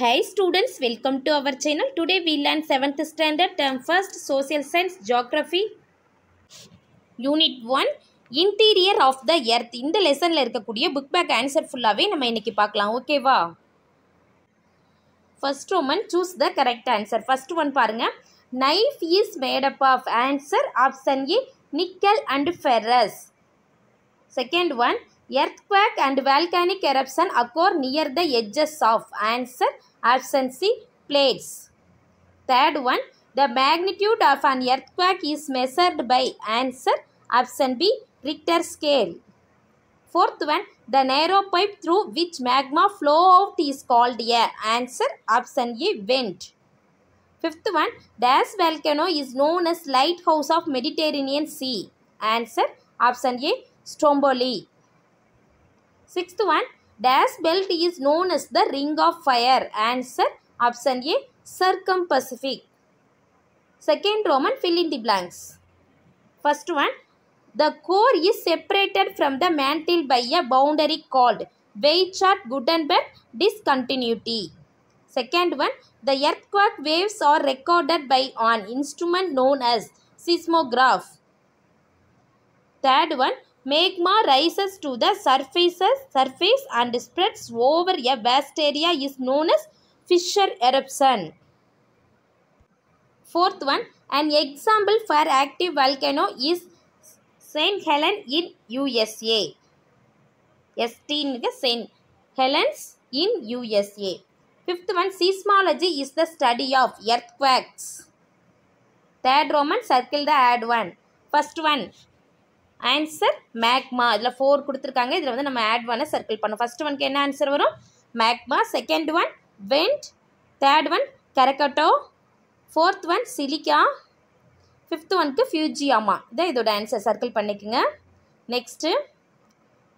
Hi students, welcome to our channel. Today we learn 7th standard term first social science geography unit one interior of the earth இந்த லெசனில் இருக்கக்கூடிய book back answer ஃபுல்லாகவே நம்ம இன்னைக்கு பார்க்கலாம். ஓகேவா first Oman choose the correct answer first one பாருங்க. Knife is made up of answer option A nickel and ferrous second one earthquake and volcanic eruption occur near the edges of answer option c plates third one the magnitude of an earthquake is measured by answer option b. Richter scale. Fourth one the narrow pipe through which magma flow out is called a answer option a vent. Fifth one dash volcano is known as lighthouse of mediterranean sea answer option a stromboli Sixth one, dash belt is known as the ring of fire. Answer option A, circum-Pacific. Second Roman, fill in the blanks. First one, the core is separated from the mantle by a boundary called Weichardt-Gutenberg discontinuity. Second one, the earthquake waves are recorded by an instrument known as seismograph. Third one, magma rises to the surfaces, surface and spreads over a vast area is known as fissure eruption. Fourth one, an example for active volcano is St. Helen in USA. ST St. Helens in USA. Fifth one, seismology is the study of earthquakes. Third Roman, circle the add one. First one, answer magma இதில் four கொடுத்துருக்காங்க. இதில் வந்து நம்ம add ஒன்னை circle பண்ணோம். First ஒனுக்கு என்ன answer வரும்? Magma second one vent third one Krakatoa fourth one silica fifth ஒனுக்கு ஃபியூஜியாமா இதான் இதோட ஆன்சர் சர்க்கிள் பண்ணிக்கோங்க. Next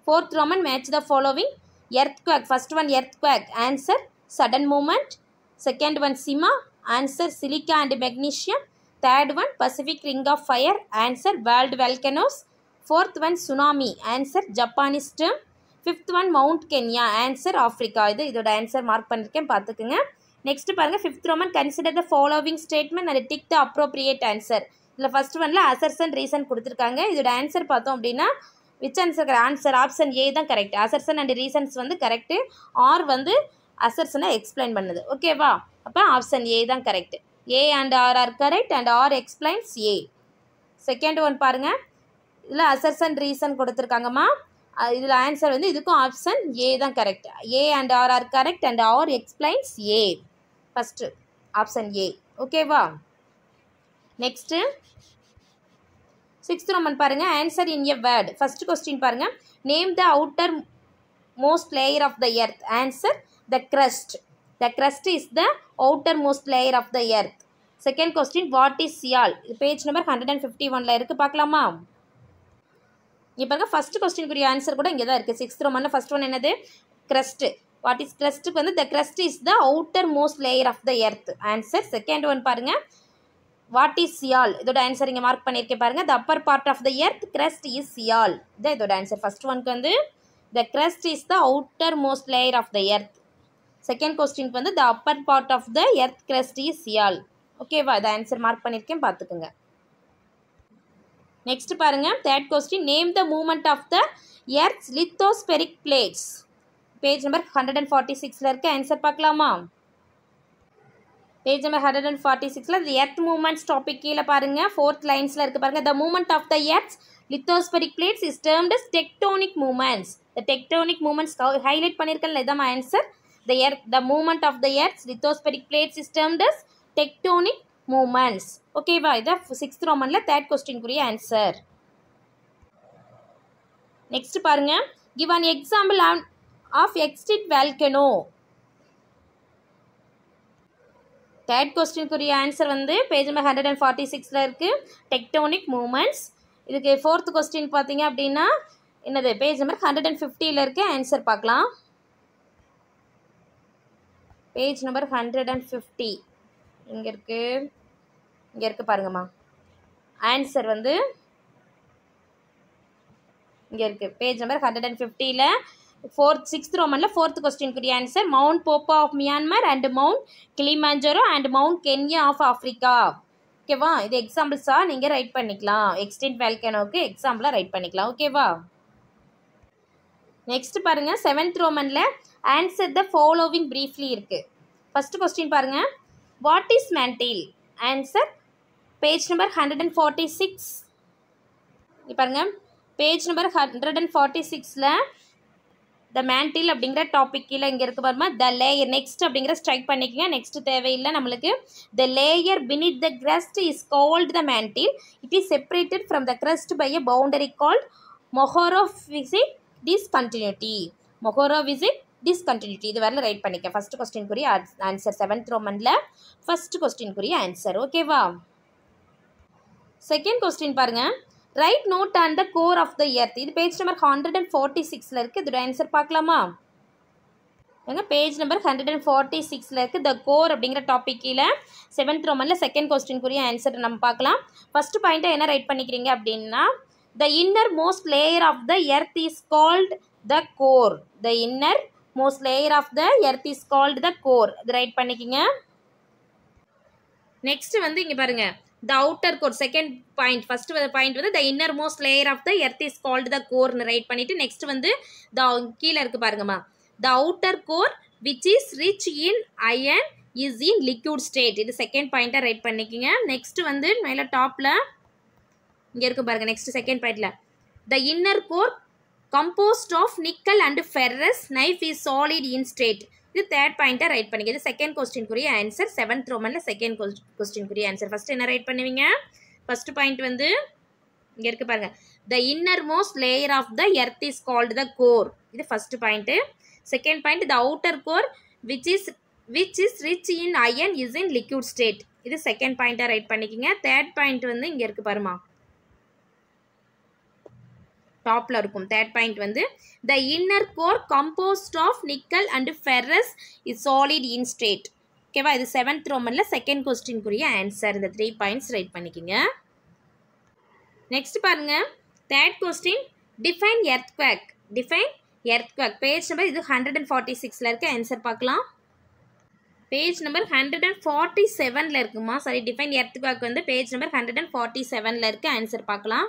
fourth roman match the following earthquake first one earthquake answer sudden movement second one sima answer silica and magnesium third one Pacific ring of fire answer world volcanoes fourth one tsunami answer Japanese term fifth one mount Kenya answer Africa இது இதோட answer mark பண்ணியிருக்கேன் பார்த்துக்குங்க. Next பாருங்கள் fifth roman consider the following statement and tick the appropriate answer இதில் first ஒன்ல assertion reason கொடுத்துருக்காங்க. இதோட answer பார்த்தோம் அப்படின்னா which answer answer option A தான் கரெக்ட் அசர்சன் அண்ட் ரீசன்ஸ் வந்து கரெக்டு ஆர் வந்து அசர்சனை எக்ஸ்பிளைன் பண்ணுது. ஓகேவா அப்போ ஆப்ஷன் ஏ தான் correct A and R R correct and R explains A second one பாருங்கள் இதில் அசர்சன் ரீசன் கொடுத்துருக்காங்கம்மா. இதில் ஆன்சர் வந்து இதுக்கும் ஆப்ஷன் ஏ தான் correct A and R R correct and R explains A first option A ஓகேவா next sixth ரொமன் பாருங்கள் answer in a word first question பாருங்கள் name the outermost layer of the earth answer the crust the crust is the outermost layer of the earth second question what is sial இது page number hundred and fifty ஒனில் இருக்குது பார்க்கலாமா? இப்போ இருக்க first கொஸ்டினுக்குரிய answer கூட இங்கே தான் இருக்குது சிக்ஸ்த் ரோமனில் ஃபஸ்ட் ஒன் என்னது? Crust. வாட் இஸ் கிரஸ்ட்டுக்கு வந்து the crust is the outermost layer of the earth answer second one பாருங்கள் வாட் இஸ் சியால் இதோட ஆன்சர் இங்கே மார்க் பண்ணியிருக்கேன் பாருங்கள் the upper part of the earth crust is sial இதான் இதோட ஆன்சர் ஃபஸ்ட் ஒனுக்கு வந்து the crust is the outermost layer of the earth second கொஸ்டினுக்கு வந்து the upper part of the earth crust is sial ஓகேவா இதை ஆன்சர் மார்க் பண்ணியிருக்கேன் பார்த்துக்குங்க. நெக்ஸ்ட் பாருங்க. Third question name the movement of the earth's lithospheric plates page number hundred and forty சிக்ஸில் இருக்க answer பார்க்கலாமா? Page number hundred and forty சிக்ஸில் the earth moments topic கீழே பாருங்க. ஃபோர்த் லைன்ஸில் இருக்குது பாருங்க. The movement of the earth's lithospheric plates is termed as tectonic movements the tectonic movements highlight பண்ணியிருக்கல இதான் answer the earth the movement of the earth's lithospheric plates is termed as tectonic movements ஓகேவா இதான் sixth ரோமனில் third கொஸ்டின்குரிய answer next பாருங்க. Give an example of extinct volcano third கொஸ்டினுக்குரிய answer வந்து page number hundred and forty சிக்ஸில் இருக்குது tectonic moments இதுக்கு fourth question பார்த்தீங்க அப்படின்னா என்னது பேஜ் நம்பர் ஹண்ட்ரட் அண்ட் ஃபிஃப்டியில் இருக்க. ஆன்சர் பார்க்கலாம் page number hundred and fifty இங்கே இருக்குது இங்கே இருக்குது பாருங்கம்மா. ஆன்சர் வந்து இங்கே இருக்குது பேஜ் நம்பர் ஹண்ட்ரட் அண்ட் ஃபிஃப்டியில் ஃபோர்த் சிக்ஸ்த் ரோமனில் fourth கொஸ்டின்குரிய answer mount Popa of Myanmar and mount Kilimanjaro and mount Kenya of Africa ஓகேவா இது எக்ஸாம்பிள்ஸாக நீங்கள் ரைட் பண்ணிக்கலாம். எக்ஸ்டென்ட் வேல்கனோக்கு எக்ஸாம்பிளாக ரைட் பண்ணிக்கலாம். ஓகேவா நெக்ஸ்ட் பாருங்க செவன்த் ரோமனில் ஆன்சர் த ஃபாலோவிங் ப்ரீஃப்லி இருக்குது ஃபஸ்ட்டு கொஸ்டின் பாருங்கள் what is mantle answer page number hundred and forty six பாருங்க. Page number hundred and forty சிக்ஸில் த மேண்டில் அப்படிங்கிற டாபிக் கீழே இங்கே இருக்கு பாருமா. த லேயர் நெக்ஸ்ட் அப்படிங்கிற ஸ்ட்ரைக் பண்ணிக்கோங்க. நெக்ஸ்ட் தேவையில்லை நம்மளுக்கு. The layer beneath the crust is called the mantle it is separated from the crust by a boundary called Mohorovicic discontinuity Mohorovicic discontinuity இது வரல ரைட் பண்ணிக்க. கொஸ்டின் கொஸ்டின்குரிய ஆன்சர் செவன்த் ரோமனில் first கொஸ்டின்குரிய ஆன்சர் ஓகேவா செகண்ட் கொஸ்டின் பாருங்க. Write note on the core of the earth இது page number hundred and forty சிக்ஸில் இருக்குது இதோட ஆன்சர் பார்க்கலாமா? எங்க page number hundred and forty சிக்ஸில் இருக்குது த கோர் அப்படிங்கிற டாபிக் கீழே செவன்த் ரோமனில் செகண்ட் கொஸ்டின்குரிய ஆன்சர் நம்ம பார்க்கலாம். ஃபஸ்ட்டு பாயிண்ட்டை என்ன ரைட் பண்ணிக்கிறீங்க அப்படின்னா the innermost layer of the earth is called the core the innermost layer of the earth is called the core இது ரைட் பண்ணிக்கிங்க. நெக்ஸ்ட் வந்து இங்கே பாருங்கள் the outer core second point first point வந்து the innermost layer of the earth is called the கோர்னு write பண்ணிவிட்டு next வந்து the கீழே இருக்குது பாருங்கம்மா the outer core which is rich in iron is in liquid state இது second பாயிண்ட்டாக write பண்ணிக்கிங்க. Next வந்து மேலே டாப்பில் இங்கே இருக்குது பாருங்க நெக்ஸ்ட் செகண்ட் பாயிண்ட்டில் the inner core composed of nickel and ferrous nife is solid in state இது தேர்ட் பாயிண்ட்டை ரைட் பண்ணிக்க. இது செகண்ட் கொஸ்டின்குரிய ஆன்சர் செவன்த் ரோமனில் செகண்ட் கொஸ்டின்குரிய ஆன்சர் ஃபஸ்ட் என்ன ரைட் பண்ணுவீங்க? ஃபர்ஸ்ட் பாயிண்ட் வந்து இங்கே இருக்கு பாருங்க. The innermost layer of the earth is called the core இது first point second point the outer core which is which is rich in iron is in liquid state இது second பாயிண்ட்டாக write பண்ணிக்கிங்க. Third point வந்து இங்கே இருக்குது பாருமா. டாப்பில் இருக்கும். தேர்ட் பாயிண்ட் வந்து the inner core composed of nickel and ferrous is solid in state ஓகேவா இது செவன்த் ரோமனில் செகண்ட் கொஸ்டின்குரிய ஆன்சர் இந்த த்ரீ பாயிண்ட்ஸ் ரைட் பண்ணிக்கோங்க. நெக்ஸ்ட் பாருங்க. Third question define earthquake define earthquake page number இது ஹண்ட்ரட் அண்ட் ஃபார்ட்டி சிக்ஸில் இருக்க. ஆன்சர் பார்க்கலாம். Page number hundred and forty செவனில் இருக்குமா? சாரி டிஃபைன் எர்த் குவாக் வந்து page number hundred and forty செவனில் இருக்க. ஆன்சர் பார்க்கலாம்.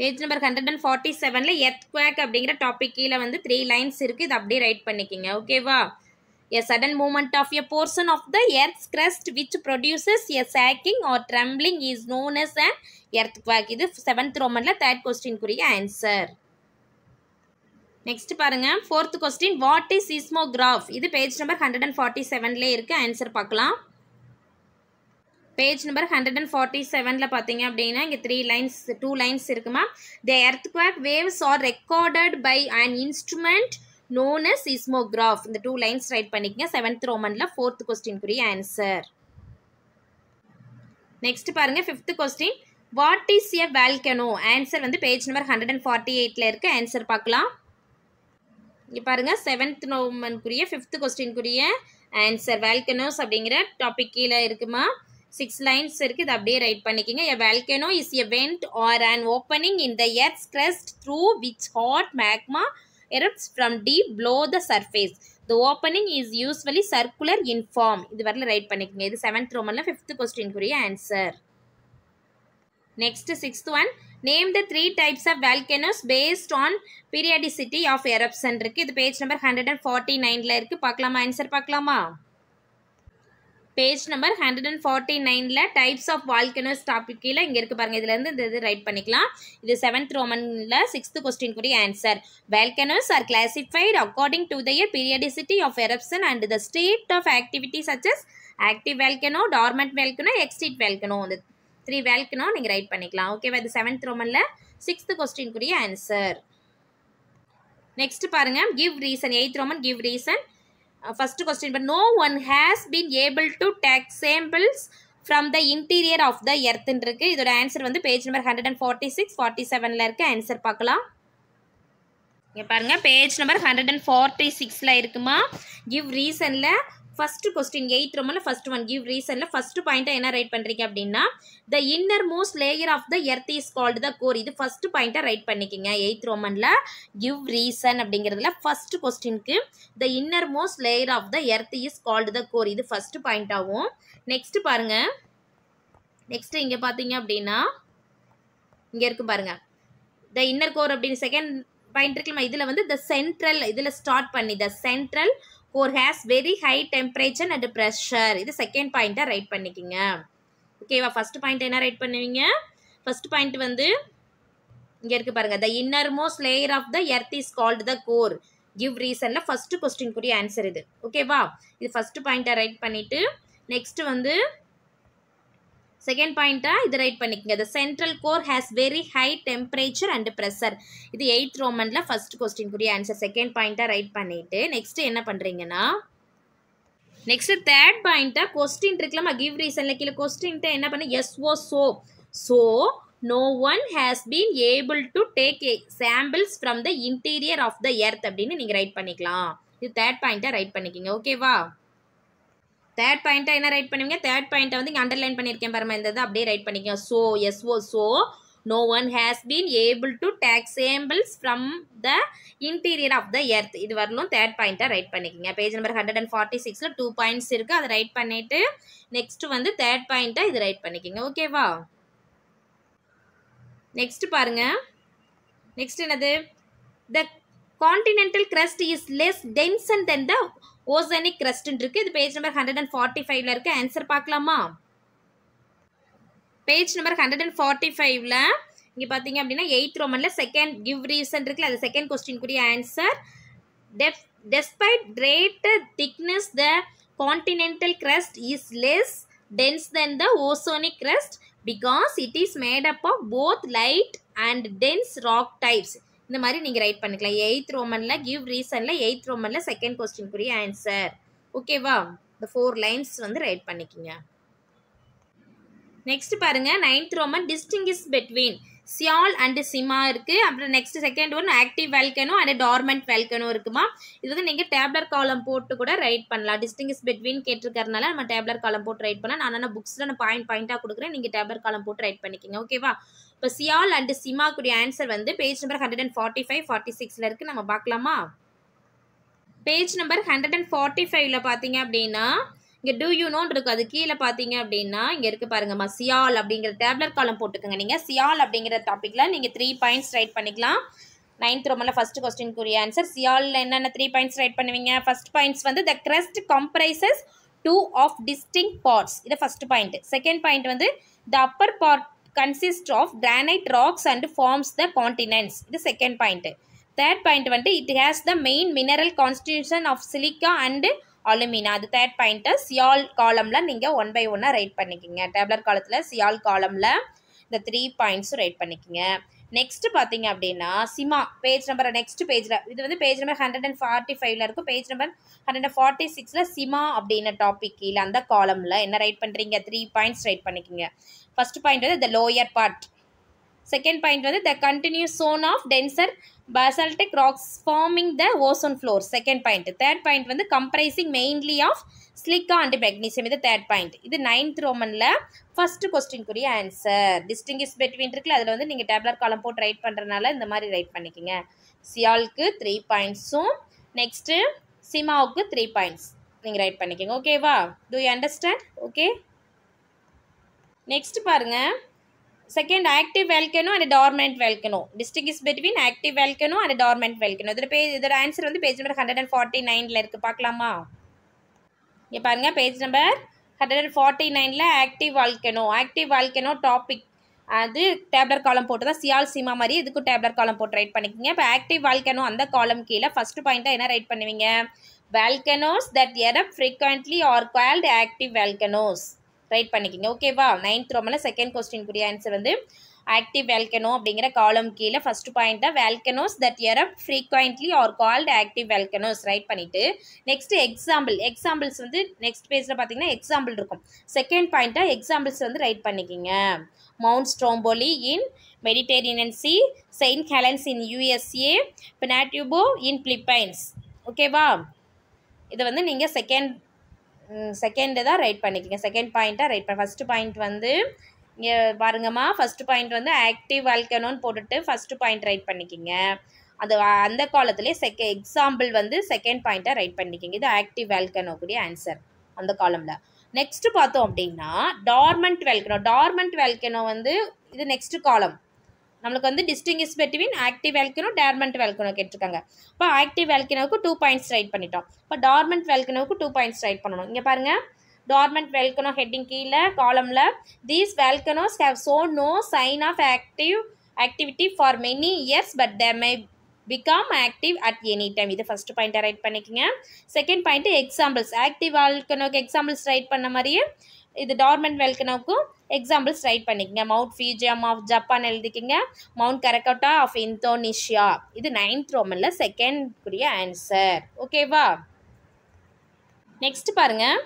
Page number hundred and forty செவனில் எர்த் குவாக் அப்படிங்கிற டாபிக் கீழே வந்து த்ரீ லைன்ஸ் இருக்குது இது அப்படியே ரைட் பண்ணிக்கிங்க. ஓகேவா a sudden movement of a portion of the earth crust which produces a shaking or trembling is known as and earthquake இது செவன்த் ரோமனில் தேர்ட் கொஸ்டின்குரிய ஆன்சர் நெக்ஸ்ட் பாருங்க. Fourth question what is seismograph இது page number hundred and forty செவன்லேயே இருக்கு. Answer பார்க்கலாம். Page number hundred and forty செவனில் பார்த்தீங்க அப்படின்னா இங்கே த்ரீ லைன்ஸ் டூ லைன்ஸ் இருக்குமா the earthquake waves are recorded by an instrument known as seismograph இந்த two lines right பண்ணிக்கங்க. செவன்த் ரோமனில் ஃபோர்த் கொஸ்டின்குரிய ஆன்சர் நெக்ஸ்ட் பாருங்க fifth question what is a volcano answer வந்து page number hundred and forty எயிட்டில் இருக்க. Answer பார்க்கலாம். இங்கே பாருங்கள் செவன்த் நோமனுக்குரிய ஃபிஃப்த் கொஸ்டின்குரிய ஆன்சர் வேல்கனோஸ் அப்படிங்கிற டாபிக் கீழே இருக்குமா சிக்ஸ் லைன்ஸ் இருக்குது இது அப்படியே ரைட் பண்ணிக்கோங்க. A volcano is a vent or and opening in the earth's crust through which hot magma erupts from deep below the surface. The opening is usually circular in form. இது வரல right பண்ணிக்கோங்க. இது seventh ரோமனில் fifth கொஸ்டின்குரிய answer next sixth one name the three types of volcanoes based on periodicity of eruption இருக்கு. இது page number hundred and forty நைனில் இருக்குது பார்க்கலாமா? ஆன்சர் பார்க்கலாமா? Page number hundred and forty நைனில் டைப்ஸ் ஆஃப் வால்கனோஸ் டாபிக் கீழே இங்கே இருக்குது பாருங்கள் இதுலேருந்து இந்த இது ரைட் பண்ணிக்கலாம். இது செவன்த் ரோமனில் sixth கொஸ்டின்குரிய answer volcanoes are classified according to their periodicity of eruption and the state of activity such as active volcano dormant volcano extinct volcano அந்த த்ரீ வேல்கனோ நீங்கள் ரைட் பண்ணிக்கலாம். ஓகேவா இது செவன்த் ரோமனில் சிக்ஸ்த் கொஸ்டின்குரிய ஆன்சர் நெக்ஸ்ட் பாருங்கள் give reason eighth roman give reason first question but no one has been able to take samples from the interior of the எர்த்ன்னு இருக்கு. இதோட ஆன்சர் வந்து page number hundred and forty six forty செவனில் இருக்க. Answer பார்க்கலாம். இங்கே பாருங்க page number hundred and forty சிக்ஸில் இருக்குமா கிவ் ரீசனில் ஃபர்ஸ்ட் கொஸ்டின் எயித் ரொமில் ஃபஸ்ட் ஒன் கிவ் ரீசனில் ஃபஸ்ட்டு பாயிண்ட்டாக என்ன ரைட் பண்ணுறீங்க அப்படின்னா the innermost layer of the earth is called the core இது ஃபஸ்ட்டு பாயிண்ட்டாக ரைட் பண்ணிக்கோங்க எயித் ரோமனில் கிவ் ரீசன் அப்படிங்கிறதுல ஃபஸ்ட்டு கொஸ்டினுக்கு the innermost layer of the earth is called the core இது ஃபர்ஸ்ட் பாயிண்ட்டாகவும் நெக்ஸ்ட்டு பாருங்கள் நெக்ஸ்ட்டு இங்கே பார்த்தீங்க அப்படின்னா இங்கே இருக்கு பாருங்கள் த இன்னர் கோர் அப்படின்னு செகண்ட் பாயிண்ட் இருக்குல்ல இதில் வந்து த சென்ட்ரல் இதில் ஸ்டார்ட் பண்ணி the central core has very high temperature and pressure இது செகண்ட் பாயிண்ட்டாக ரைட் பண்ணிக்கோங்க. ஓகேவா ஃபஸ்ட் பாயிண்ட் என்ன ரைட் பண்ணுவீங்க? ஃபஸ்ட் பாயிண்ட் வந்து இங்கே இருக்குது பாருங்க the innermost layer of the earth is called the core give ரீசனில் first question கூடிய ஆன்சர் இது. ஓகேவா இது ஃபஸ்ட்டு பாயிண்ட்டை ரைட் பண்ணிவிட்டு நெக்ஸ்ட்டு வந்து செகண்ட் பாயிண்ட்டாக இது ரைட் பண்ணிக்கங்க. The central core has very high temperature and pressure இது எயித் ரோமனில் ஃபர்ஸ்ட் கொஸ்டின்குரிய ஆன்சர் செகண்ட் பாயிண்ட்டாக ரைட் பண்ணிவிட்டு நெக்ஸ்ட் என்ன பண்ணுறீங்கன்னா நெக்ஸ்ட் தேர்ட் பாயிண்ட்டாக கொஸ்டின் இருக்கலாமா கிவ் ரீசனில் கீழே கொஸ்டின்ட்டு என்ன பண்ண? S O so so no one has been able to take samples from the interior of the earth அப்படின்னு நீங்கள் ரைட் பண்ணிக்கலாம். இது தேர்ட் பாயிண்ட்டாக ரைட் பண்ணிக்கிங்க. ஓகேவா தேர்ட் பாயிண்ட்டாக என்ன ரைட் பண்ணுவீங்க? தேர்ட் பாயிண்ட்டை வந்து இங்கே அண்டர்லைன் பண்ணியிருக்கேன் பாருமா இந்த இதை அப்படியே ரைட் பண்ணிக்கோங்க. So S O so no one has been able to take samples from the interior of the earth இது வரலும் தேர்ட் பாயிண்ட்டாக ரைட் பண்ணிக்கோங்க. Page number hundred and forty சிக்ஸில் டூ பாயிண்ட்ஸ் இருக்குது அதை ரைட் பண்ணிவிட்டு நெக்ஸ்ட் வந்து தேர்ட் பாயிண்ட்டாக இது ரைட் பண்ணிக்கோங்க. ஓகேவா நெக்ஸ்ட் பாருங்க. நெக்ஸ்ட் என்னது? The continental crust is less dense than the oceanic crustன்னு இருக்குது இது page number hundred and forty ஃபைவ்ல இருக்குது ஆன்சர் பார்க்கலாமா? Page number hundred and forty ஃபைவ்ல இங்கே பார்த்தீங்க அப்படின்னா எயித் ரோமனில் செகண்ட் கிவ் ரீசன் இருக்குல்ல அது செகண்ட் கொஸ்டின்குரிய answer def despite greater thickness the continental crust is less dense than the oceanic crust because it is made up of both light and dense rock types இந்த மாதிரி நீங்கள் right பண்ணிக்கலாம். Eighth ரோமனில் give ரீசனில் eighth ரோமனில் second கொஸ்டின்குரிய answer ஓகேவா இந்த ஃபோர் லைன்ஸ் வந்து ரைட் பண்ணிக்கிங்க. நெக்ஸ்ட் பாருங்க. Ninth roman distinguish between sial and sima இருக்குது அப்புறம் next second one active volcano and dormant volcano இருக்குமா? இது வந்து நீங்கள் டேப்லர் காலம் போட்டு கூட ரைட் பண்ணலாம். டிஸ்டிங்கிஸ் பிட்வீன் கேட்டிருக்கறனால நம்ம டேப்லர் காலம் போட்டு ரைட் பண்ணலாம். நான் ஆனால் புக்ஸில் நான் பாயிண்ட் பாயிண்ட்டாக கொடுக்குறேன். நீங்கள் டேப்லர் காலம் போட்டு ரைட் பண்ணிக்கோங்க. ஓகேவா இப்போ சியால் அண்ட் சிமா ஆன்சர் வந்து page number hundred and forty five forty சிக்ஸில் இருக்குது நம்ம பார்க்கலாமா? Page number hundred and forty ஃபைவ்ல பார்த்தீங்க அப்படின்னா இங்கே டூ யூ நோன் இருக்கு. அது கீழே பார்த்தீங்க அப்படின்னா இங்கே இருக்கு பாருங்கம்மா சியால் அப்படிங்கிற டேப்லெட் காலம் போட்டுக்கோங்க நீங்கள் சியால் அப்படிங்கிற டாப்பிக்கில் நீங்கள் த்ரீ பாயிண்ட்ஸ் ரைட் பண்ணிக்கலாம். நைன்த் ரோமில் ஃபர்ஸ்ட் கொஸ்டின்குரிய ஆன்சர் சியாலில் என்னென்ன த்ரீ பாயிண்ட்ஸ் ரைட் பண்ணுவீங்க? ஃபர்ஸ்ட் பாயிண்ட்ஸ் வந்து the crust comprises two of distinct parts இது ஃபர்ஸ்ட் பாயிண்ட் செகண்ட் பாயிண்ட் வந்து the upper part consist of granite rocks and forms the continents இது செகண்ட் பாயிண்ட்டு தேர்ட் பாயிண்ட் வந்துட்டு it has the main mineral constitution of silica and alumina அது third பாயிண்ட்டை sial காலமில் நீங்கள் one by ஒன்னாக right பண்ணிக்கிங்க. டேப்லர் காலத்தில் சியால் காலமில் இந்த த்ரீ பாயிண்ட்ஸும் ரைட் பண்ணிக்கிங்க. நெக்ஸ்ட் பார்த்தீங்க அப்படின்னா சிமா பேஜ் நம்பர் நெக்ஸ்ட் பேஜில் இது வந்து page number hundred and forty ஃபைவ்ல இருக்கும். Page number hundred and forty சிக்ஸில் சிமா அப்படின்ன டாபிக் கீழே அந்த காலமில் என்ன ரைட் பண்ணுறீங்க த்ரீ பாயிண்ட்ஸ் ரைட் பண்ணிக்கிங்க. ஃபர்ஸ்ட் பாயிண்ட் வந்து the lower part second point வந்து the continuous zone of denser basaltic rocks forming the ozone floor. Second point third point வந்து comprising mainly of silica and magnesium இது third point இது ninth ரோமனில் first கொஸ்டின்குரிய answer distinguish between இருக்குல்ல அதில் வந்து நீங்கள் டேப்லர் காலம் போட்டு ரைட் பண்ணுறதுனால இந்த மாதிரி ரைட் பண்ணிக்கோங்க. சியாலுக்கு த்ரீ பாயிண்ட்ஸும் நெக்ஸ்ட்டு சிமாவுக்கு த்ரீ பாயிண்ட்ஸ் நீங்கள் ரைட் பண்ணிக்கோங்க. ஓகேவா do you understand okay next பாருங்கள் second active volcano and dormant volcano distinguish between active volcano and dormant volcano இதில் பே இதோட ஆன்சர் வந்து page number hundred and forty நைனில் இருக்குது பார்க்கலாமா? இங்கே பாருங்கள் page number hundred and forty நைனில் active volcano active volcano topic அது டேப்லர் காலம் போட்டு தான் சியால் சீமா மாதிரி இதுக்கும் டேப்லர் காலம் போட்டு ரைட் பண்ணிக்கோங்க. இப்போ ஆக்டிவ் வால்கனோ அந்த காலம் கீழே ஃபர்ஸ்ட் பாயிண்ட்டாக என்ன ரைட் பண்ணுவீங்க? Volcanoes that erupt frequently are called active volcanoes write பண்ணிக்கிங்க. ஓகேவா நைன்த் ரோமில் செகண்ட் கொஸ்டின்குரிய ஆன்சர் வந்து ஆக்டிவ் வேல்கனோ அப்படிங்கிற காலம் கீழே ஃபர்ஸ்ட் பாயிண்ட்டாக volcanoes that erupt frequently are called active volcanoes write பண்ணிவிட்டு நெக்ஸ்ட் எக்ஸாம்பிள் எக்ஸாம்பிள்ஸ் வந்து நெக்ஸ்ட் பேஜில் பார்த்தீங்கன்னா எக்ஸாம்பிள் இருக்கும். செகண்ட் பாயிண்ட்டாக எக்ஸாம்பிள்ஸ் வந்து ரைட் பண்ணிக்கிங்க. Mount Stromboli in Mediterranean sea Saint Helens in USA Pinatubo in Philippines ஓகேவா இதை வந்து நீங்கள் செகண்ட் செகண்டு தான் ரைட் பண்ணிக்கோங்க. செகண்ட் பாயிண்ட்டாக ரைட் பண்ண ஃபஸ்ட்டு பாயிண்ட் வந்து இங்கே பாருங்கம்மா. ஃபஸ்ட்டு பாயிண்ட் வந்து ஆக்டிவ் வால்கனோன்னு போட்டுட்டு ஃபஸ்ட்டு பாயிண்ட் ரைட் பண்ணிக்கிங்க. அது அந்த காலத்துலேயே செக எக்ஸாம்பிள் வந்து செகண்ட் பாயிண்ட்டாக ரைட் பண்ணிக்கிங்க. இது ஆக்டிவ் வேல்கனோக்குரிய ஆன்சர் அந்த காலமில் நெக்ஸ்ட்டு பார்த்தோம் அப்படின்னா டார்மெண்ட் வேல்கனோ டார்மண்ட் வேல்கனோ வந்து இது நெக்ஸ்ட்டு காலம் நம்மளுக்கு வந்து distinguish between active volcano dormant volcano கேட்டிருக்காங்க. இப்போ ஆக்டிவ் வேல்கினோவுக்கு டூ பாயிண்ட்ஸ் ரைட் பண்ணிட்டோம். இப்போ டார்மெண்ட் வேல்கினோவுக்கு டூ பாயிண்ட்ஸ் ரைட் பண்ணணும். இங்கே பாருங்கள் டார்மெண்ட் வேல்கனோ ஹெட்டிங் கீழே காலமில் these volcanoes have shown no sign of active activity for many years but they may become active at any time இது first பாயிண்ட்டை write பண்ணிக்கோங்க. செகண்ட் பாயிண்ட்டு எக்ஸாம்பிள்ஸ் ஆக்டிவ் வேல்கனோக்கு examples write பண்ண மாதிரியே இது dormant வெல்கனவுக்கும் examples right பண்ணிக்கங்க. Mount Fujiyama of Japan எழுதிக்கிங்க. மவுண்ட் கரகோட்டா ஆஃப் இந்தோனேஷியா இது நைன்த் ரோமனில் செகண்ட் குரிய ஆன்சர் ஓகேவா நெக்ஸ்ட் பாருங்கள்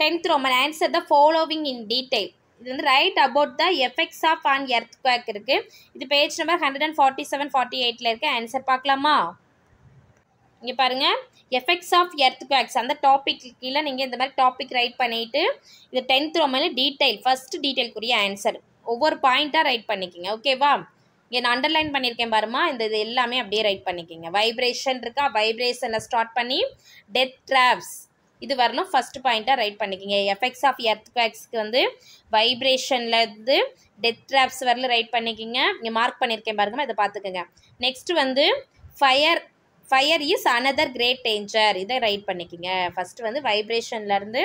tenth Roman answer the following in detail இது வந்து write about the effects of an earthquake இருக்குது இது page number hundred and forty seven forty எயிட்டில் இருக்கு ஆன்சர் பார்க்கலாமா? இங்கே பாருங்கள் எஃபெக்ட்ஸ் ஆஃப் எர்த் குவாக்ஸ் அந்த டாபிக் கீழே நீங்கள் இந்த மாதிரி டாபிக் ரைட் பண்ணிவிட்டு இது டென்த் ரோமில் டீட்டெயில் ஃபர்ஸ்ட் டீட்டெயில்க்குரிய ஆன்சர் ஒவ்வொரு பாயிண்ட்டாக ரைட் பண்ணிக்கோங்க ஓகேவா இங்கே நான் அண்டர்லைன் பண்ணியிருக்கேன் பாருமா இந்த இது எல்லாமே அப்படியே ரைட் பண்ணிக்கோங்க. வைப்ரேஷன் இருக்கா? வைப்ரேஷனில் ஸ்டார்ட் பண்ணி டெத் ட்ராப்ஸ் இது வரலும் ஃபர்ஸ்ட் பாயிண்ட்டாக ரைட் பண்ணிக்கோங்க. எஃபெக்ட்ஸ் ஆஃப் எர்த் குவாக்ஸ்க்கு வந்து வைப்ரேஷன்லேருந்து டெத் ட்ராப்ஸ் வரல ரைட் பண்ணிக்கோங்க. இங்கே மார்க் பண்ணியிருக்கேன் பாருங்கம்மா இதை பார்த்துக்கோங்க. நெக்ஸ்ட் வந்து fire fire is another great danger இதை ரைட் பண்ணிக்கிங்க. ஃபஸ்ட்டு வந்து வைப்ரேஷன்லேருந்து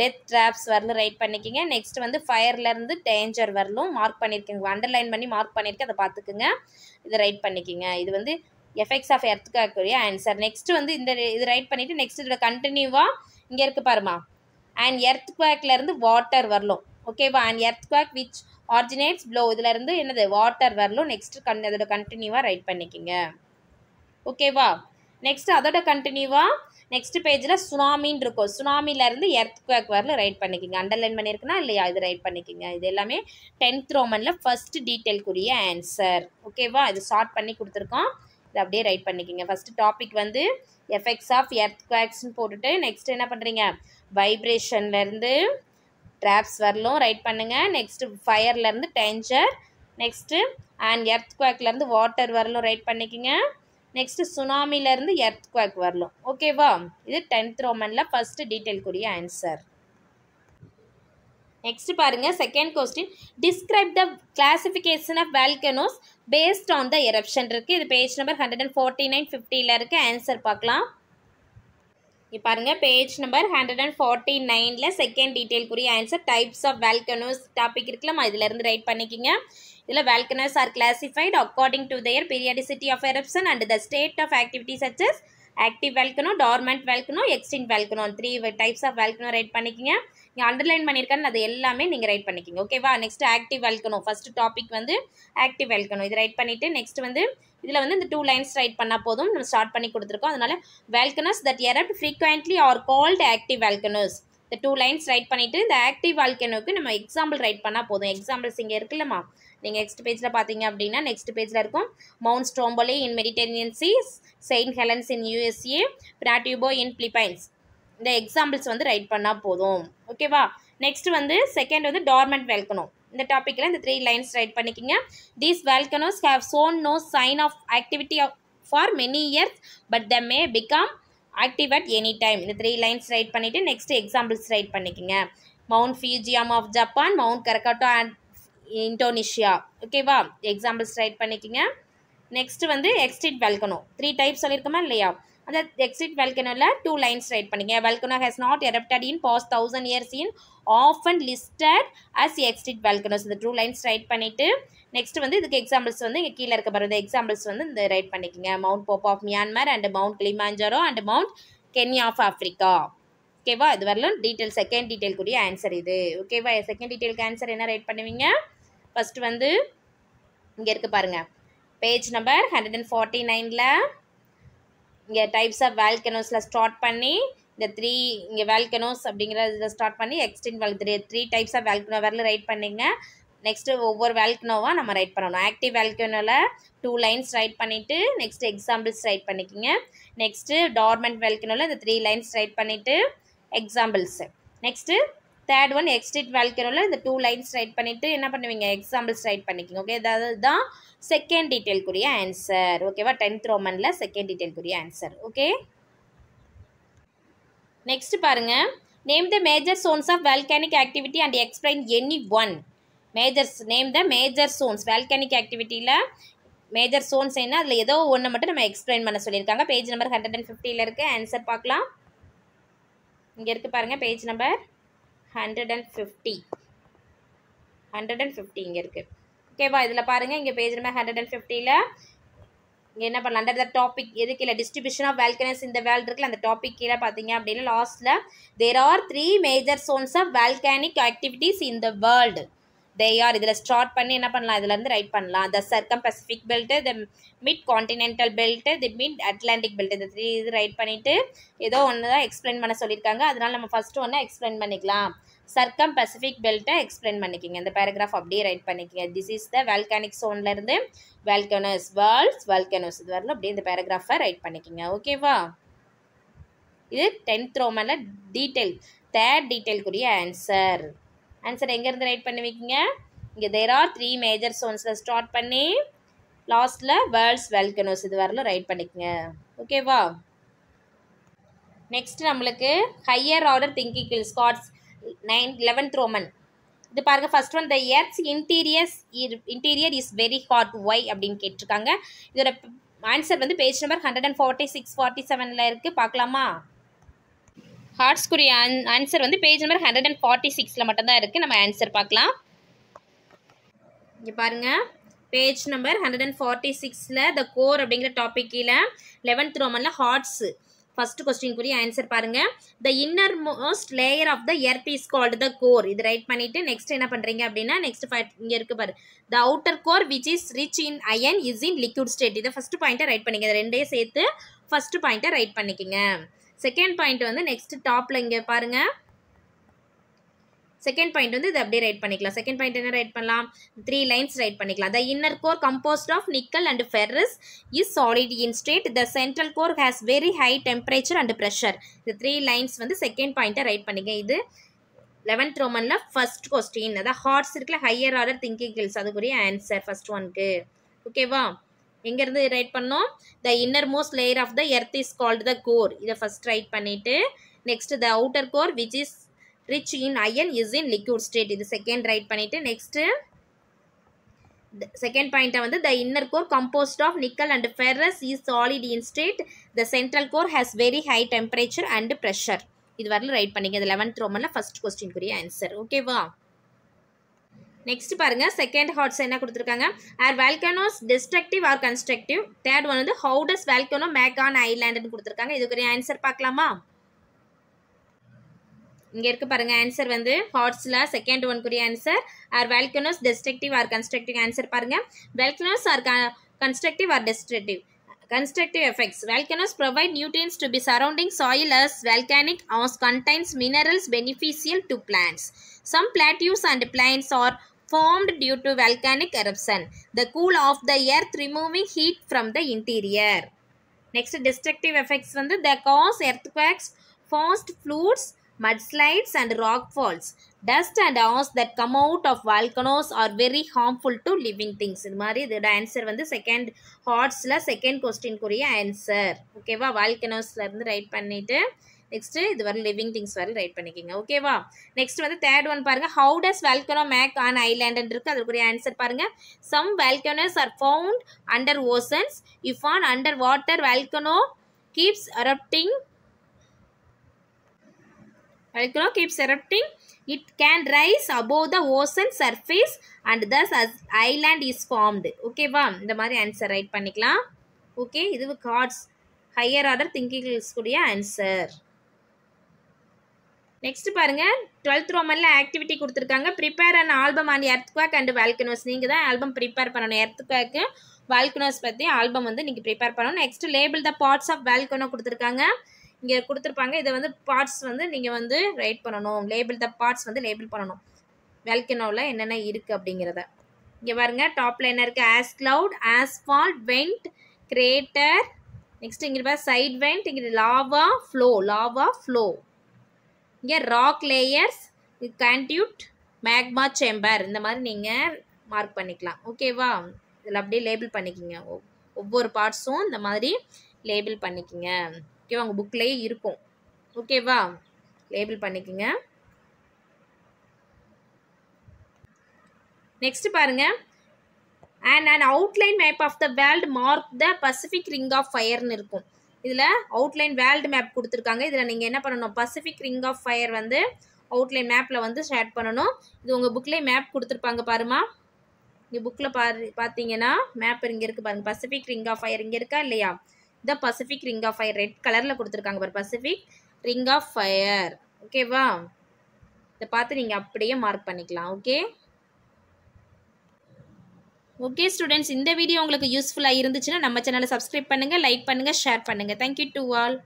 டெத் ட்ராப்ஸ் வரலும் ரைட் பண்ணிக்கோங்க. நெக்ஸ்ட் வந்து ஃபயர்லேருந்து டேஞ்சர் வரலும் மார்க் பண்ணியிருக்கீங்க அண்டர்லைன் பண்ணி மார்க் பண்ணியிருக்கேன் அதை பார்த்துக்குங்க. இதை ரைட் பண்ணிக்கோங்க. இது வந்து எஃபெக்ட்ஸ் ஆஃப் எர்த்துக்காக்குரிய ஆன்சர் நெக்ஸ்ட் வந்து இந்த இது ரைட் பண்ணிவிட்டு நெக்ஸ்ட் இதோட கண்டினியூவாக இங்கே இருக்கு பாருமா அண்ட் எர்த் குவாக்லேருந்து வாட்டர் வரலும். ஓகேவா and earthquake which originates below இதுலேருந்து என்னது? வாட்டர் வரலும். நெக்ஸ்ட் கண் அதோட கண்டினியூவாக ரைட் பண்ணிக்கிங்க. ஓகேவா நெக்ஸ்ட் அதோட கண்டினியூவாக நெக்ஸ்ட் பேஜில் சுனாமின்னு இருக்கும். சுனாமிலேருந்து எர்த் குவேக் வரல ரைட் பண்ணிக்கோங்க. அண்டர்லைன் பண்ணியிருக்குன்னா இல்லையா? இது ரைட் பண்ணிக்கோங்க. இது எல்லாமே டென்த் ரோமனில் ஃபர்ஸ்ட் டீட்டெயில்க்குரிய ஆன்சர் ஓகேவா இது ஷார்ட் பண்ணி கொடுத்துருக்கோம். இது அப்படியே ரைட் பண்ணிக்கோங்க. ஃபஸ்ட்டு டாபிக் வந்து எஃபெக்ட்ஸ் ஆஃப் எர்த் குவாக்ஸ்னு போட்டுட்டு நெக்ஸ்ட் என்ன பண்ணுறீங்க வைப்ரேஷன்லேருந்து ட்ராப்ஸ் வரலும் ரைட் பண்ணுங்கள் நெக்ஸ்ட்டு ஃபயர்லேருந்து டேஞ்சர் நெக்ஸ்ட்டு அண்ட் எர்த் குவேக்லேருந்து வாட்டர் வரலும் ரைட் பண்ணிக்கோங்க. நெக்ஸ்ட்டு சுனாமிலேருந்து எர்த் குவாக் வரலும். ஓகேவா இது டென்த் ரோமனில் ஃபஸ்ட்டு டீட்டெயில்குரிய ஆன்சர் நெக்ஸ்ட் பாருங்க second question describe the classification of volcanoes based on the eruption இருக்குது இது page number hundred and forty nine ஃபிஃப்டியில் இருக்கு. ஆன்சர் பார்க்கலாம். இப்போ page number hundred and forty நைனில் second டீட்டெயில்க்குரிய answer types of volcanoes topic இருக்குல்லம்மா இதுலேருந்து write பண்ணிக்கிங்க. இதில் volcanoes are classified according to their periodicity of eruption and the state of activity such as active volcano dormant volcano extinct volcano three types of volcano write பண்ணிக்கிங்க. இங்கே underline பண்ணியிருக்கேன்னு அது எல்லாமே நீங்கள் write பண்ணிக்கிங்க ஓகேவா next active volcano first topic வந்து active volcano இது ரைட் பண்ணிவிட்டு நெக்ஸ்ட் வந்து இதில் வந்து இந்த டூ லைன்ஸ் ரைட் பண்ணால் போதும். நம்ம ஸ்டார்ட் பண்ணி கொடுத்துருக்கோம். அதனால் volcanoes that erupt frequently are called active volcanoes இந்த டூ லைன்ஸ் ரைட் பண்ணிவிட்டு இந்த ஆக்டிவ் வேல்கனோக்கு நம்ம எக்ஸாம்பிள் ரைட் பண்ணால் போதும். எக்ஸாம்பிள்ஸ் இங்கே இருக்குல்லம்மா. நீங்கள் நெக்ஸ்ட் பேஜில் பார்த்தீங்க அப்படின்னா நெக்ஸ்ட் பேஜில் இருக்கும். Mount Stromboli in Mediterranean seas saint Helens in USA Pinatubo in Philippines இந்த எக்ஸாம்பிள்ஸ் வந்து ரைட் பண்ணால் போதும். ஓகேவா நெக்ஸ்ட் வந்து செகண்ட் வந்து டார்மெண்ட் வெல்கனோ இந்த டாப்பிக்கில் இந்த த்ரீ லைன்ஸ் ரைட் பண்ணிக்கிங்க. These volcanoes have shown no sign of activity for many years but the may become active at any time இந்த த்ரீ லைன்ஸ் ரைட் பண்ணிவிட்டு நெக்ஸ்ட் எக்ஸாம்பிள்ஸ் ரைட் பண்ணிக்கோங்க. Mount Fujiyama of Japan mount Krakatoa and Indonesia ஓகேவா examples write பண்ணிக்கோங்க. Next வந்து extinct volcano three types சொல்லியிருக்கோமா இல்லையா? அந்த extinct வெல்கனோவில் டூ லைன்ஸ் ரைட் பண்ணிங்க. Volcano has not erupted in past thousand years in often listed as extinct volcanoes இந்த two lines write பண்ணிவிட்டு நெக்ஸ்ட் வந்து இதுக்கு எக்ஸாம்பிள்ஸ் வந்து இங்கே கீழே இருக்க பாருங்க. எக்ஸாம்பிள்ஸ் வந்து இந்த ரைட் பண்ணிக்கோங்க. Mount Popa of Myanmar and mount Kilimanjaro and mount Kenya of Africa ஓகேவா இது வரலாம் டீட்டெயில் செகண்ட் டீட்டெயில்க்குரிய ஆன்சர் இது. ஓகேவா செகண்ட் டீட்டெயிலுக்கு ஆன்சர் என்ன ரைட் பண்ணுவீங்க? ஃபஸ்ட்டு வந்து இங்கே இருக்குது பாருங்கள் page number hundred and forty நைனில் இங்கே டைப்ஸ் ஆஃப் வேல்கனோஸில் ஸ்டார்ட் பண்ணி இந்த த்ரீ இங்கே வேல்கனோஸ் அப்படிங்கிற இதில் ஸ்டார்ட் பண்ணி extinct Vel three three types of volcano வரல ரைட் பண்ணிங்க. நெக்ஸ்ட்டு ஒவ்வொரு வேல்கனோவாக நம்ம ரைட் பண்ணணும். ஆக்டிவ் வேல்கனோவில் டூ லைன்ஸ் ரைட் பண்ணிவிட்டு நெக்ஸ்ட்டு எக்ஸாம்பிள்ஸ் ரைட் பண்ணிக்கிங்க. நெக்ஸ்ட்டு டார்மெண்ட் வேல்கனோவில் இந்த த்ரீ லைன்ஸ் ரைட் பண்ணிவிட்டு examples next third one extinct வேல்கனோவில் இந்த டூ லைன்ஸ் ரைட் பண்ணிவிட்டு என்ன பண்ணுவீங்க? எக்ஸாம்பிள்ஸ் ரைட் பண்ணிக்கிங்க. ஓகே அதாவது தான் செகண்ட் டீட்டெயில்க்குரிய ஆன்சர் ஓகேவா டென்த் ரோமனில் செகண்ட் டீட்டெயில்க்குரிய ஆன்சர் ஓகே நெக்ஸ்ட் பாருங்க. Name the major zones of volcanic activity and explain any one majors name the major zones volcanic ஆக்டிவிட்டியில் major zones என்ன? அதில் ஏதோ ஒன்று மட்டும் நம்ம எக்ஸ்பிளைன் பண்ண சொல்லியிருக்காங்க. பேஜ் நம்பர் ஹண்ட்ரட் அண்ட் ஃபிஃப்டியில் இருக்குது ஆன்சர் பார்க்கலாம். இங்கே இருக்குது பாருங்கள் page number hundred and fifty hundred and fifty இங்கே இருக்குது ஓகேவா இதில் பாருங்கள் இங்கே பேஜ் நம்பர் ஹண்ட்ரட் அண்ட் ஃபிஃப்டியில் இங்கே என்ன பண்ணலாம்? அண்டர் த டாபிக் எது கீழே டிஸ்ட்ரிபியூஷன் ஆஃப் வேல்கனஸ் இந்த வேல் இருக்குல்ல அந்த டாபிக் கீழே பார்த்தீங்க அப்படின்னா லாஸ்ட்டில் there are three major zones of volcanic activities in the world they are இதில் ஸ்டார்ட் பண்ணி என்ன பண்ணலாம்? இதுலேருந்து ரைட் பண்ணலாம். The circum Pacific belt the mid continental belt the mid Atlantic belt இந்த த்ரீ இது ரைட் பண்ணிவிட்டு ஏதோ ஒன்று தான் எக்ஸ்பிளைன் பண்ண சொல்லியிருக்காங்க. அதனால் நம்ம ஃபஸ்ட்டு ஒன்று எக்ஸ்பிளைன் பண்ணிக்கலாம். சர்க்கம் பசிபிக் பெல்ட்டை எக்ஸ்பிளைன் பண்ணிக்கிங்க. இந்த பேராகிராஃப் அப்படியே ரைட் பண்ணிக்கிங்க. திஸ் இஸ் த வேல்கானிக் சோன்லேருந்து வேல்கனஸ் வேர்ல்ட்ஸ் வேல்கனோஸ் இது வரலும் அப்படியே இந்த பேராகிராஃபை ரைட் பண்ணிக்கிங்க. ஓகேவா இது டென்த் ரோமனில் டீட்டெயில் தேர்ட் டீட்டெயில்க்குரிய ஆன்சர் ஆன்சர் எங்கேருந்து ரைட் பண்ணுவீங்க? இங்கே தேர் ஆர் த்ரீ மேஜர் சோன்ஸில் ஸ்டார்ட் பண்ணி லாஸ்ட்டில் வேர்ல்ட்ஸ் வெல்கனோஸ் இது வரலும் ரைட் பண்ணிக்கங்க. ஓகேவா நெக்ஸ்ட் நம்மளுக்கு higher order thinking skills nine eleventh Roman இது பாருங்க first one the earth's interiors interior is very hot why அப்படின்னு கேட்டிருக்காங்க. இதோட ஆன்சர் வந்து page number hundred and forty six forty செவனில் இருக்குது பார்க்கலாமா ஹார்ட்ஸ்குரிய ஆன்சர் வந்து page number hundred and forty சிக்ஸில் மட்டும்தான் இருக்குது நம்ம ஆன்சர் பார்க்கலாம். இங்கே பாருங்கள் page number hundred and forty சிக்ஸில் த கோர் அப்படிங்கிற டாபிக் கீழே லெவன்த் ரோமனில் ஹார்ட்ஸு ஃபர்ஸ்ட் கொஸ்டின்குரிய ஆன்சர் பாருங்க. The innermost layer of the earth is called the core இது ரைட் பண்ணிட்டு நெக்ஸ்ட் என்ன பண்றீங்க அப்படின்னா நெக்ஸ்ட் இங்க இருக்கு பாரு. The outer core which is rich in iron is in liquid state இதை ஃபர்ஸ்ட் பாயிண்ட்டை ரைட் பண்ணிக்க ரெண்டே சேர்த்து ஃபர்ஸ்ட் பாயிண்ட்டை ரைட் பண்ணிக்கங்க. செகண்ட் பாயிண்ட் வந்து நெக்ஸ்ட் டாப்ல இங்க பாருங்க. செகண்ட் பாயிண்ட் வந்து இது அப்படியே ரைட் பண்ணிக்கலாம். செகண்ட் பாயிண்ட் என்ன ரைட் பண்ணலாம்? த்ரீ லைன்ஸ் ரைட் பண்ணிக்கலாம். The inner core composed of nickel and ferrous is solid in state the central core has very high temperature and pressure இந்த த்ரீ லைன்ஸ் வந்து second பாயிண்ட்டை write பண்ணிக்க இது eleventh ரோமனில் first question அதாவது HOTS இருக்குல்ல higher order thinking skills அதுக்குரிய answer first ஒன்க்கு ஓகேவா எங்கேருந்து ரைட் பண்ணோம்? The innermost layer of the earth is called the core இதை ஃபஸ்ட் ரைட் பண்ணிவிட்டு next the outer core which is rich in iron is in liquid state இது second write பண்ணிவிட்டு next second பாயிண்ட்டை வந்து the inner core composed of nickel and ferrous is solid in state the central core has very high temperature and pressure இது வரல write பண்ணிங்க இது eleventh ரோமனில் first கொஸ்டின்குரிய ஆன்சர் ஓகேவா நெக்ஸ்ட் பாருங்க. செகண்ட் ஹார்ட்ஸ் என்ன கொடுத்துருக்காங்க? Are volcanoes destructive or constructive third one வந்து how does volcano make an ஐலாண்டுன்னு கொடுத்துருக்காங்க. இதுக்குரிய ஆன்சர் பார்க்கலாமா? இங்கே இருக்கு பாருங்க ஆன்சர் வந்து ஹார்ட்ஸில் second ஒன்க்குரிய answer are volcanoes destructive or constructive answer பாருங்க volcanoes are constructive or destructive constructive effects volcanoes provide nutrients to be surrounding soil as volcanic as contains minerals beneficial to plants some plateaus and plains are formed due to volcanic eruption the cool of the earth removing heat from the interior next destructive effects வந்து they cause earthquakes fast floods mudslides and rock falls. Dust and ash that come out of volcanoes are very harmful to living things. இது மாதிரி இதோட answer வந்து second ஹார்ட்ஸில் second கொஸ்டின்குரிய answer ஓகேவா வால்கனோஸ்ல இருந்து ரைட் பண்ணிட்டு நெக்ஸ்ட் இது வரை லிவிங் திங்ஸ் வரை ரைட் பண்ணிக்கோங்க. ஓகேவா நெக்ஸ்ட் வந்து தேர்ட் ஒன் பாருங்க. How does volcano make an island இருக்கு. அதுக்குரிய ஆன்சர் பாருங்க. Some volcanoes are found under oceans if an underwater volcano keeps erupting volcano keeps erupting. It can rise above the ocean surface and thus as island is formed. ஓகேவா இந்த மாதிரி answer right பண்ணிக்கலாம். Okay இது HOTS higher order thinkings கூடிய answer next பாருங்க twelfth ரோமன்ல activity கொடுத்துருக்காங்க. Prepare and album and earthquake and volcanoes நீங்கள் தான் ஆல்பம் ப்ரிப்பேர் பண்ணணும். எர்த்குவாக்கு வால்கனோஸ் பற்றி ஆல்பம் வந்து நீங்கள் ப்ரிப்பேர் பண்ணணும். Next label the parts of volcano கொடுத்துருக்காங்க. இங்கே கொடுத்துருப்பாங்க. இதை வந்து பார்ட்ஸ் வந்து நீங்கள் வந்து ரைட் பண்ணணும். லேபிள் த பார்ட்ஸ் வந்து லேபிள் பண்ணணும். வெல்கனோவில் என்னென்ன இருக்குது அப்படிங்கிறத. இங்கே பாருங்க டாப்பில் என்ன இருக்குது ash cloud asphalt vent crater next இங்கே பாரு சைட் வெண்ட் இங்கே லாவா ஃப்ளோ லாவா ஃப்ளோ இங்கே rock layers conduit magma chamber இந்த மாதிரி நீங்கள் மார்க் பண்ணிக்கலாம். ஓகேவா இதில் அப்படியே லேபிள் பண்ணிக்கிங்க. ஒ- ஒவ்வொரு பார்ட்ஸும் இந்த மாதிரி லேபிள் பண்ணிக்கிங்க. ஓகேவா உங்கள் புக்லேயே இருக்கும். ஓகேவா லேபிள் பண்ணிக்கோங்க. நெக்ஸ்ட் பாருங்க. And and outline map of the world mark the Pacific ring of ஃபயர்னு இருக்கும். இதில் அவுட்லைன் வேர்ல்டு மேப் கொடுத்துருக்காங்க. இதில் நீங்கள் என்ன பண்ணணும்? பசிபிக் ரிங் ஆஃப் ஃபயர் வந்து அவுட்லைன் மேப்பில் வந்து ஷேட் பண்ணணும். இது உங்கள் புக்லேயே மேப் கொடுத்துருப்பாங்க பாருமா. இங்கே புக்கில் பாரு பார்த்தீங்கன்னா மேப் இங்கே இருக்குது பாருங்கள் பசிபிக் ரிங் ஆஃப் ஃபயர் இங்கே இருக்கா இல்லையா? The Pacific ring of fire red கலரில் கொடுத்துருக்காங்க பாரு பசிபிக் ரிங் ஆஃப் ஃபயர் ஓகேவா இதை பார்த்து நீங்கள் அப்படியே மார்க் பண்ணிக்கலாம் ஓகே ஓகே ஸ்டூடெண்ட்ஸ் இந்த வீடியோ உங்களுக்கு யூஸ்ஃபுல்லாக இருந்துச்சுன்னா நம்ம சேனலை சப்ஸ்கிரைப் பண்ணுங்கள் லைக் பண்ணுங்கள் ஷேர் பண்ணுங்கள் தேங்க்யூ டு ஆல்